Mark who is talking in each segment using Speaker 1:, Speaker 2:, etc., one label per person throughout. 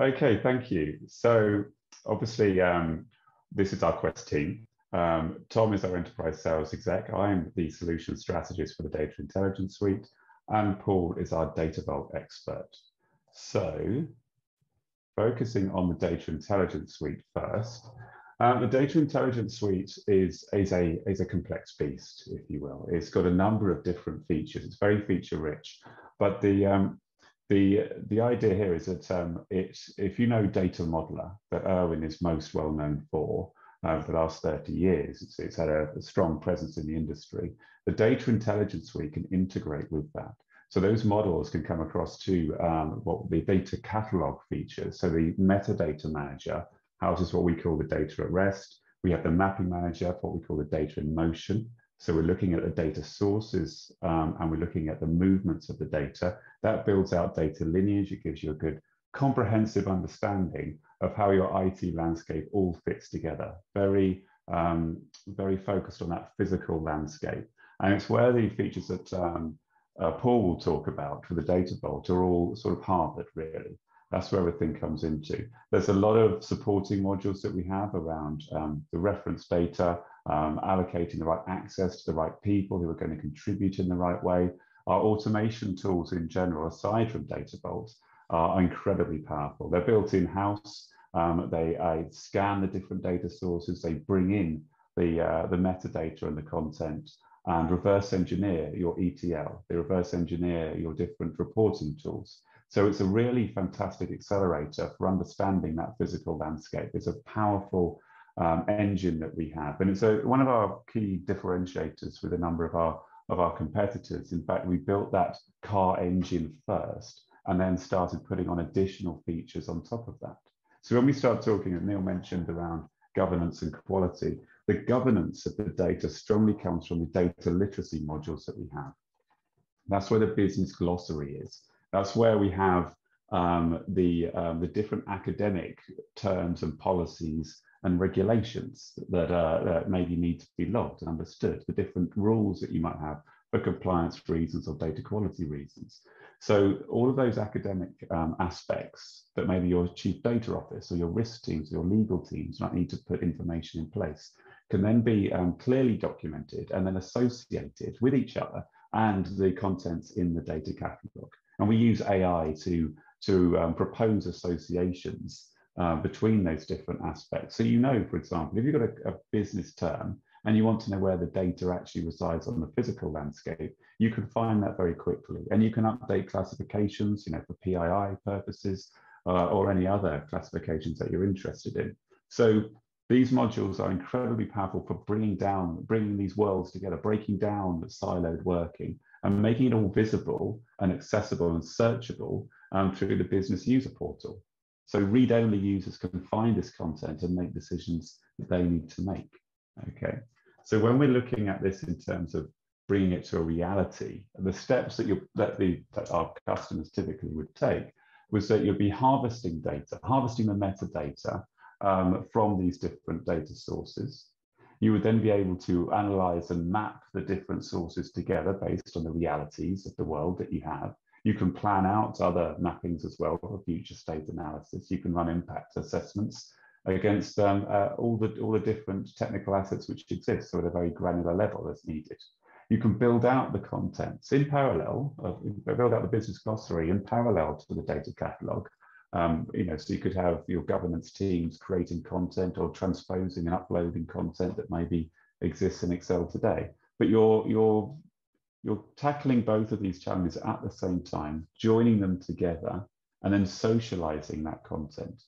Speaker 1: Okay, thank you. So obviously, um, this is our Quest team. Um, Tom is our enterprise sales exec. I'm the solution strategist for the data intelligence suite, and Paul is our data vault expert. So focusing on the data intelligence suite first. Um, the data intelligence suite is, is, a, is a complex beast, if you will. It's got a number of different features. It's very feature rich, but the, um, the, the idea here is that um, it's, if you know Data Modeler, that erwin is most well known for, uh, for the last 30 years, it's, it's had a, a strong presence in the industry. The data intelligence suite can integrate with that. So those models can come across to um, what the data catalog features. So the metadata manager houses what we call the data at rest. We have the mapping manager, for what we call the data in motion. So we're looking at the data sources um, and we're looking at the movements of the data. That builds out data lineage. It gives you a good comprehensive understanding of how your IT landscape all fits together. Very, um, very focused on that physical landscape. And it's where the features that um, uh, Paul will talk about for the data vault are all sort of harbored really. That's where everything comes into. There's a lot of supporting modules that we have around um, the reference data, um, allocating the right access to the right people who are going to contribute in the right way. Our automation tools in general, aside from Data Vault, are incredibly powerful. They're built in-house. Um, they uh, scan the different data sources. They bring in the, uh, the metadata and the content and reverse engineer your ETL. They reverse engineer your different reporting tools. So it's a really fantastic accelerator for understanding that physical landscape. It's a powerful um, engine that we have. And it's a, one of our key differentiators with a number of our, of our competitors. In fact, we built that car engine first and then started putting on additional features on top of that. So when we start talking, and Neil mentioned around governance and quality, the governance of the data strongly comes from the data literacy modules that we have. That's where the business glossary is. That's where we have um, the, um, the different academic terms and policies and regulations that, uh, that maybe need to be logged and understood, the different rules that you might have for compliance reasons or data quality reasons. So all of those academic um, aspects that maybe your chief data office or your risk teams, or your legal teams might need to put information in place can then be um, clearly documented and then associated with each other and the contents in the data catalog. And we use AI to, to um, propose associations uh, between those different aspects. So you know, for example, if you've got a, a, business term and you want to know where the data actually resides on the physical landscape, you can find that very quickly. And you can update classifications, you know, for PII purposes uh, or any other classifications that you're interested in. So these modules are incredibly powerful for bringing down, bringing these worlds together, breaking down the siloed working and making it all visible and accessible and searchable um, through the business user portal. So read-only users can find this content and make decisions that they need to make. Okay, so when we're looking at this in terms of bringing it to a reality, the steps that, you that, the, that our customers typically would take was that you'd be harvesting data, harvesting the metadata um, from these different data sources. You would then be able to analyze and map the different sources together based on the realities of the world that you have. You can plan out other mappings as well for future state analysis. You can run impact assessments against um, uh, all, the, all the different technical assets which exist, so at a very granular level as needed. You can build out the contents in parallel, uh, build out the business glossary in parallel to the data catalog um, you know, so you could have your governance teams creating content or transposing and uploading content that maybe exists in Excel today. But you're you're you're tackling both of these challenges at the same time, joining them together, and then socializing that content.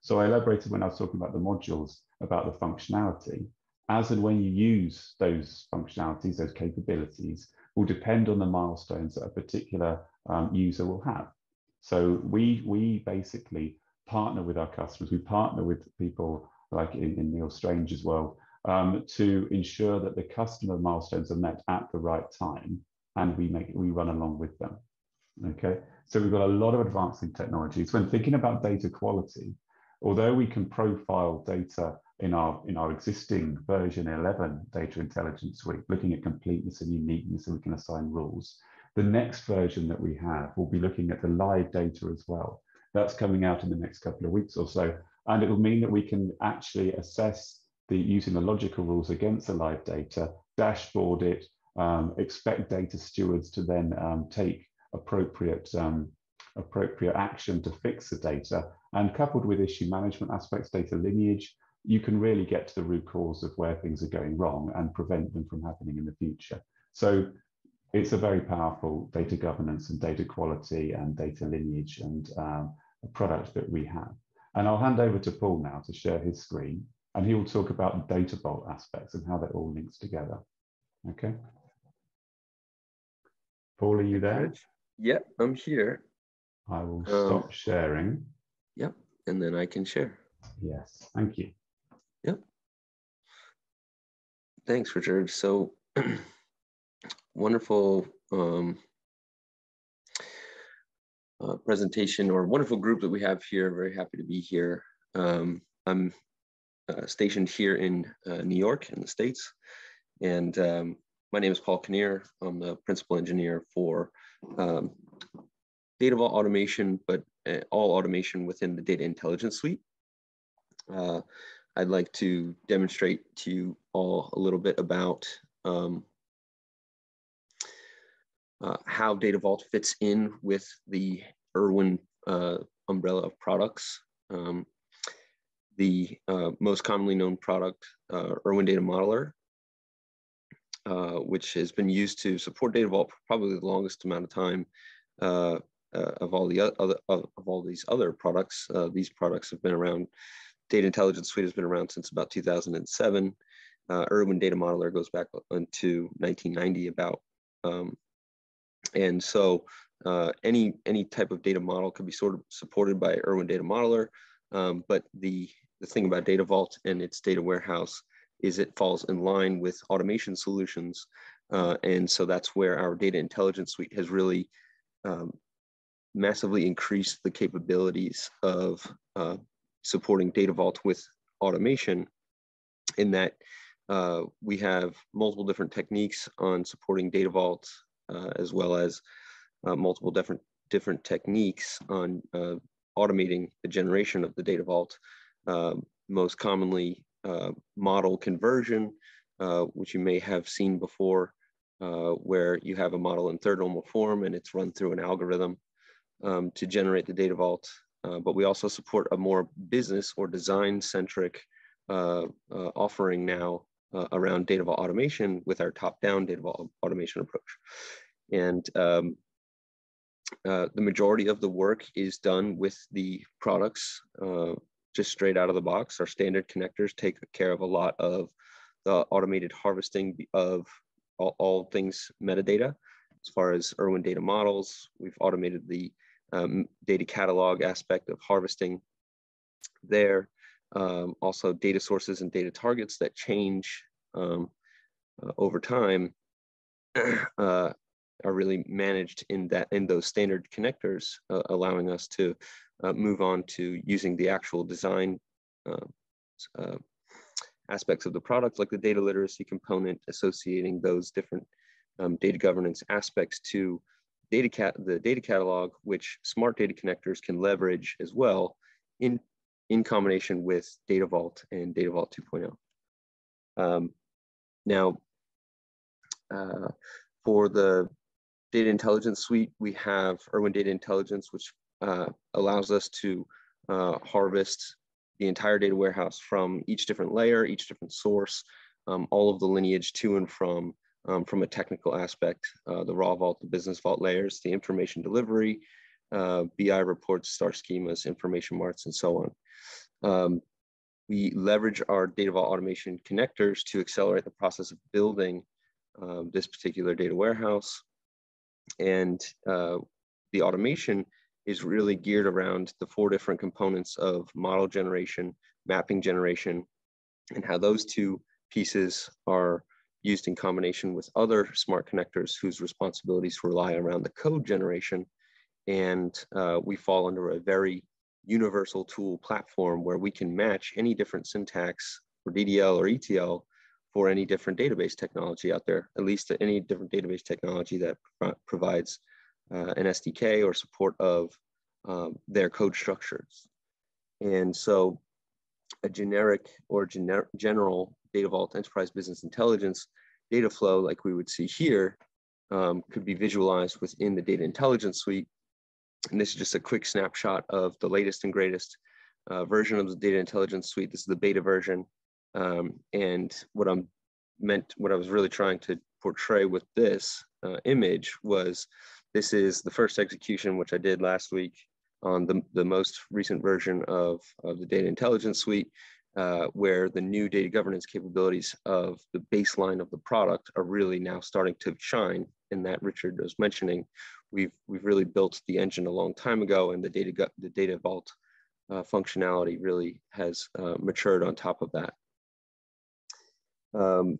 Speaker 1: So I elaborated when I was talking about the modules about the functionality. As and when you use those functionalities, those capabilities, will depend on the milestones that a particular um, user will have. So we we basically partner with our customers. We partner with people like in, in Neil Strange as well um, to ensure that the customer milestones are met at the right time, and we make we run along with them. Okay, so we've got a lot of advancing technologies. When thinking about data quality, although we can profile data in our in our existing version 11 data intelligence suite, looking at completeness and uniqueness, and we can assign rules. The next version that we have will be looking at the live data as well. That's coming out in the next couple of weeks or so. And it will mean that we can actually assess the using the logical rules against the live data, dashboard it, um, expect data stewards to then um, take appropriate um, appropriate action to fix the data. And coupled with issue management aspects, data lineage, you can really get to the root cause of where things are going wrong and prevent them from happening in the future. So it's a very powerful data governance and data quality and data lineage and um, product that we have. And I'll hand over to Paul now to share his screen and he will talk about the data vault aspects and how that all links together. Okay. Paul, are you there?
Speaker 2: Yep, I'm here.
Speaker 1: I will stop um, sharing.
Speaker 2: Yep, and then I can share.
Speaker 1: Yes, thank you.
Speaker 2: Yep. Thanks, Richard. So wonderful um, uh, presentation or wonderful group that we have here. Very happy to be here. Um, I'm stationed here in uh, New York in the States. And um, my name is Paul Kinnier. I'm the principal engineer for um, Data Vault automation, but uh, all automation within the data intelligence suite. Uh, I'd like to demonstrate to you all a little bit about um, uh, how Data Vault fits in with the erwin uh, umbrella of products. Um, the uh, most commonly known product, uh, erwin Data Modeler, uh, which has been used to support Data Vault for probably the longest amount of time uh, uh, of all the other of, of, all these other products. Uh, these products have been around. Data Intelligence Suite has been around since about 2007. erwin Data Modeler goes back into 1990 about, um, and so any any type of data model could be sort of supported by erwin Data Modeler. Um, but the, the thing about Data Vault and its data warehouse is it falls in line with automation solutions. Uh, and so that's where our data intelligence suite has really um, massively increased the capabilities of uh, supporting Data Vault with automation in that uh, we have multiple different techniques on supporting Data Vault uh, as well as uh, multiple different different techniques on uh, automating the generation of the data vault, most commonly uh, model conversion, uh, which you may have seen before, uh, where you have a model in third normal form and it's run through an algorithm um, to generate the data vault. Uh, but we also support a more business or design centric uh, offering now around data vault automation with our top down data vault automation approach. And um, uh, the majority of the work is done with the products uh, just straight out of the box. Our standard connectors take care of a lot of the automated harvesting of all, all things metadata. As far as erwin data models, we've automated the um, data catalog aspect of harvesting there. Um, also data sources and data targets that change um, uh, over time uh, are really managed in that in those standard connectors, uh, allowing us to uh, move on to using the actual design uh, uh, aspects of the product, like the data literacy component, associating those different um, data governance aspects to data cat the data catalog, which smart data connectors can leverage as well in in combination with Data Vault and Data Vault 2.0. Um, now, uh, for the data intelligence suite, we have erwin Data Intelligence, which uh, allows us to uh, harvest the entire data warehouse from each different layer, each different source, um, all of the lineage to and from, um, from a technical aspect, uh, the raw vault, the business vault layers, the information delivery, uh, BI reports, star schemas, information marts, and so on. Um, we leverage our data vault automation connectors to accelerate the process of building um, this particular data warehouse. And uh, the automation is really geared around the four different components of model generation, mapping generation, and how those two pieces are used in combination with other smart connectors whose responsibilities rely around the code generation. And uh, we fall under a very universal tool platform where we can match any different syntax for DDL or ETL for any different database technology out there, at least any different database technology that pro provides uh, an SDK or support of um, their code structures. And so a generic or gener general Data Vault Enterprise Business Intelligence data flow like we would see here um, could be visualized within the Data Intelligence Suite. And this is just a quick snapshot of the latest and greatest uh, version of the Data Intelligence Suite. This is the beta version. Um, and what I'm meant, what I was really trying to portray with this uh, image was this is the first execution, which I did last week on the, the most recent version of, of the Data Intelligence Suite, uh, where the new data governance capabilities of the baseline of the product are really now starting to shine. And that Richard was mentioning, we've we've really built the engine a long time ago, and the data the data vault uh, functionality really has uh, matured on top of that. Um,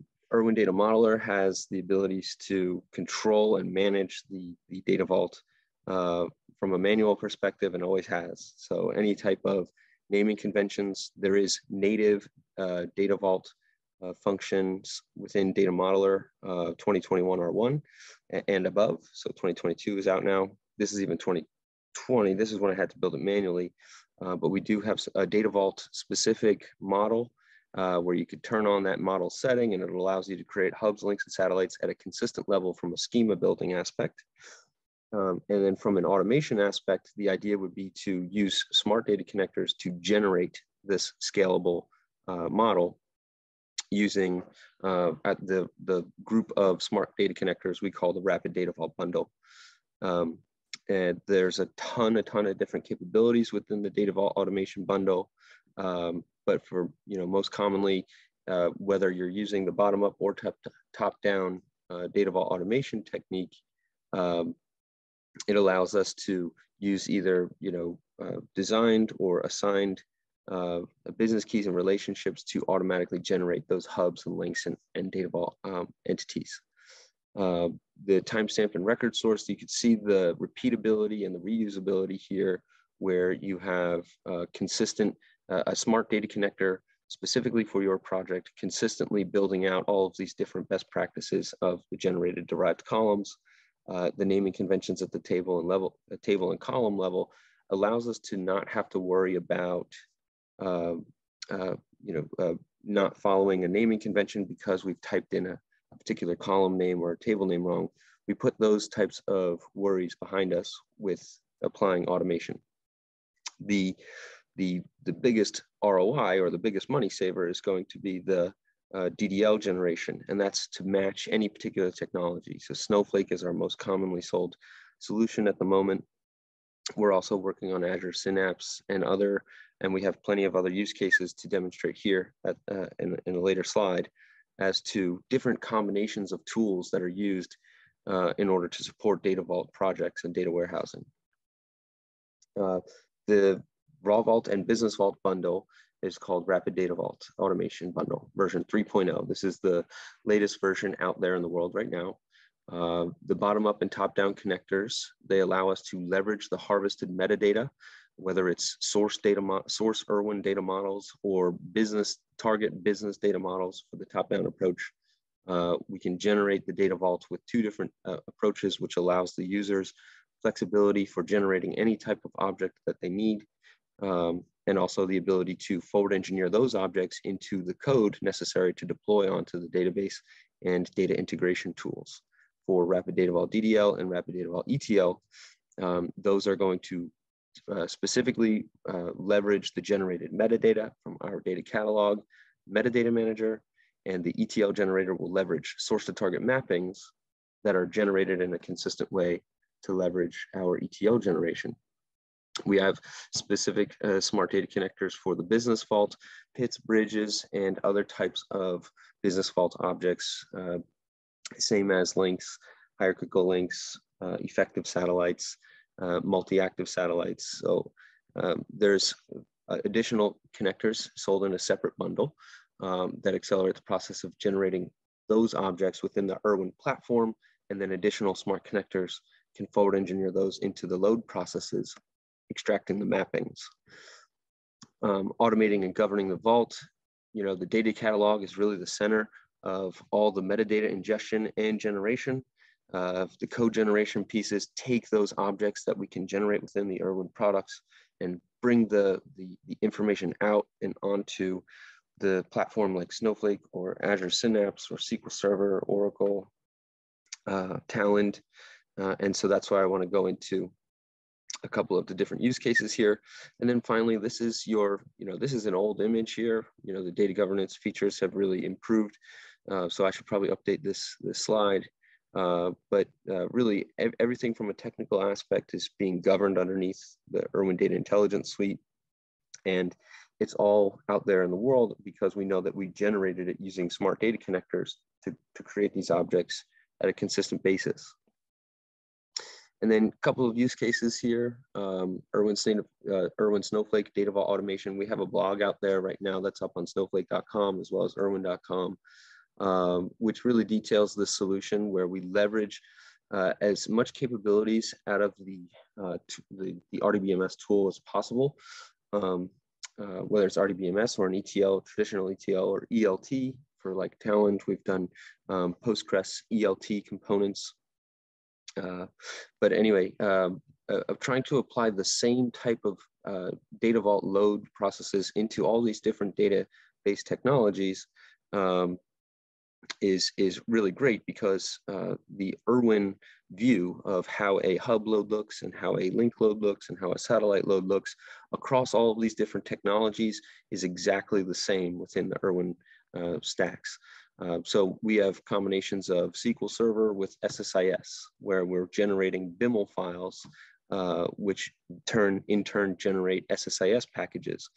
Speaker 2: Data Modeler has the abilities to control and manage the, the data vault uh, from a manual perspective and always has. So any type of naming conventions, there is native uh, data vault uh, functions within Data Modeler uh, 2021 R1 and above. So 2022 is out now. This is even 2020. This is when I had to build it manually. Uh, but we do have a data vault specific model uh, where you could turn on that model setting and it allows you to create hubs, links, and satellites at a consistent level from a schema building aspect. Um, and then from an automation aspect, the idea would be to use smart data connectors to generate this scalable uh, model using uh, the, the group of smart data connectors we call the Rapid Data Vault Bundle. Um, and there's a ton, a ton of different capabilities within the Data Vault Automation Bundle. Um, but for, you know, most commonly, uh, whether you're using the bottom up or top, top down uh, Data Vault automation technique, um, it allows us to use either you know uh, designed or assigned uh, business keys and relationships to automatically generate those hubs and links and, and data vault um, entities. Uh, the timestamp and record source, you can see the repeatability and the reusability here where you have uh, consistent, a smart data connector specifically for your project, consistently building out all of these different best practices of the generated derived columns, uh, the naming conventions at the table and level, uh, table and column level allows us to not have to worry about, uh, uh you know, uh, not following a naming convention because we've typed in a, a, particular column name or a table name wrong. We put those types of worries behind us with applying automation. The, the, the biggest ROI or the biggest money saver is going to be the uh, DDL generation, and that's to match any particular technology. So Snowflake is our most commonly sold solution at the moment. We're also working on Azure Synapse and other, and we have plenty of other use cases to demonstrate here at, uh, in, in a later slide as to different combinations of tools that are used uh, in order to support data vault projects and data warehousing. Uh, the Raw Vault and Business Vault bundle is called Rapid Data Vault Automation Bundle version 3.0. This is the latest version out there in the world right now. Uh, the bottom up and top down connectors, they allow us to leverage the harvested metadata, whether it's source data, source erwin data models or business target business data models for the top down approach. Uh, we can generate the data vault with two different uh, approaches, which allows the users flexibility for generating any type of object that they need um, and also the ability to forward engineer those objects into the code necessary to deploy onto the database and data integration tools. For Rapid Data Vault DDL and Rapid Data Vault ETL, um, those are going to uh, specifically uh, leverage the generated metadata from our data catalog, metadata manager, and the ETL generator will leverage source to target mappings that are generated in a consistent way to leverage our ETL generation. We have specific uh, smart data connectors for the business vault, pits, bridges, and other types of business vault objects, uh, same as links, hierarchical links, uh, effective satellites, uh, multi-active satellites. So um, there's uh, additional connectors sold in a separate bundle um, that accelerate the process of generating those objects within the erwin platform, and then additional smart connectors can forward engineer those into the load processes extracting the mappings. Um, automating and governing the vault, you know, the data catalog is really the center of all the metadata ingestion and generation. uh, the code generation pieces take those objects that we can generate within the erwin products and bring the, the, the information out and onto the platform like Snowflake or Azure Synapse or SQL Server, Oracle, uh, Talend. Uh, and so that's why I want to go into a couple of the different use cases here. And then finally, this is your, you know, this is an old image here. You know, the data governance features have really improved. Uh, so I should probably update this, this slide. Uh, but uh, really ev everything from a technical aspect is being governed underneath the erwin Data Intelligence Suite. And it's all out there in the world because we know that we generated it using smart data connectors to, to create these objects at a consistent basis. And then a couple of use cases here, um, erwin, uh, Snowflake Data Vault Automation. We have a blog out there right now that's up on snowflake.com as well as erwin.com, um, which really details this solution where we leverage uh, as much capabilities out of the, uh, the, the, RDBMS tool as possible, um, uh, whether it's RDBMS or an ETL, traditional ETL or ELT for like Talend, We've done um, Postgres ELT components uh, but anyway, um, uh, of trying to apply the same type of uh, data vault load processes into all these different database technologies um, is, is really great because uh, the erwin view of how a hub load looks and how a link load looks and how a satellite load looks across all of these different technologies is exactly the same within the erwin uh, stacks. Uh, so we have combinations of SQL Server with SSIS, where we're generating BIML files, uh, which turn in turn generate SSIS packages.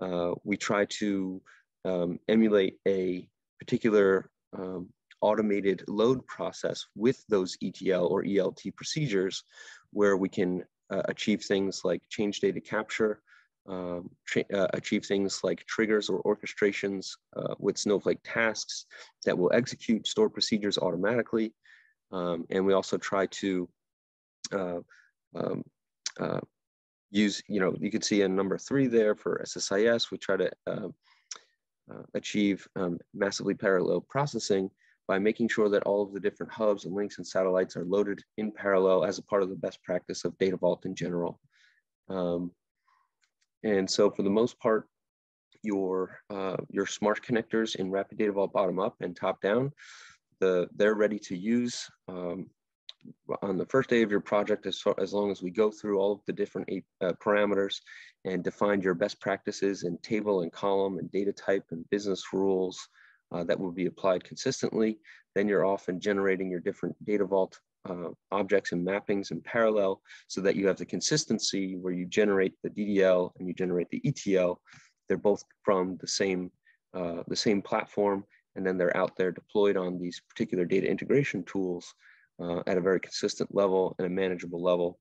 Speaker 2: Uh, we try to um, emulate a particular um, automated load process with those ETL or ELT procedures, where we can uh, achieve things like change data capture, um, uh, achieve things like triggers or orchestrations uh, with Snowflake tasks that will execute stored procedures automatically. Um, and we also try to uh, um, uh, use, you know, you can see in number three there for SSIS, we try to um, uh, achieve um, massively parallel processing by making sure that all of the different hubs and links and satellites are loaded in parallel as a part of the best practice of Data Vault in general. Um, and so for the most part, your, uh, your smart connectors in Rapid Data Vault bottom up and top down, the, they're ready to use um, on the first day of your project as, far, as long as we go through all of the different uh, parameters and define your best practices in table and column and data type and business rules uh, that will be applied consistently. Then you're often generating your different data vault uh, objects and mappings in parallel so that you have the consistency where you generate the DDL and you generate the ETL. They're both from the same, uh, the same platform, and then they're out there deployed on these particular data integration tools uh, at a very consistent level and a manageable level.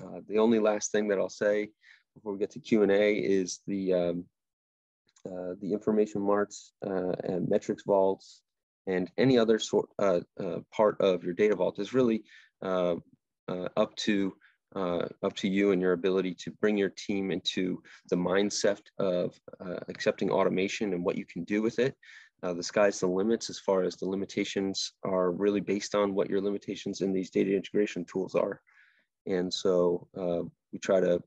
Speaker 2: Uh, the only last thing that I'll say before we get to Q&A is the, um, uh, the information marts uh, and metrics vaults and any other sort uh, uh, part of your data vault is really uh, up to up to you and your ability to bring your team into the mindset of accepting automation and what you can do with it. the sky's the limits as far as the limitations are really based on what your limitations in these data integration tools are. And so we try to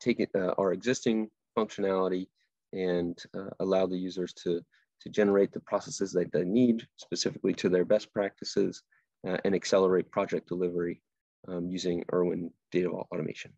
Speaker 2: take it, our existing functionality and allow the users to to generate the processes that they need specifically to their best practices uh, and accelerate project delivery um, using erwin Data Vault Automation.